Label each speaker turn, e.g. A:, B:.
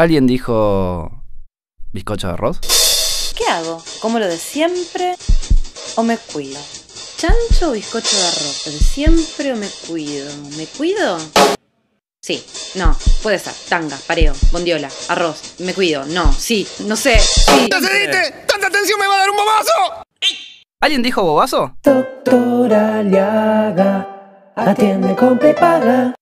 A: ¿Alguien dijo bizcocho de arroz?
B: ¿Qué hago? ¿Como lo de siempre o me cuido? ¿Chancho o bizcocho de arroz? ¿Lo de siempre o me cuido? ¿Me cuido? Sí, no, puede ser. Tanga, pareo, bondiola, arroz, me cuido, no, sí, no sé, sí.
C: ¡Decidiste! ¡Tanta atención me va a dar un bobazo!
A: ¿Alguien dijo bobazo?
D: Doctora Aliaga atiende con prepaga.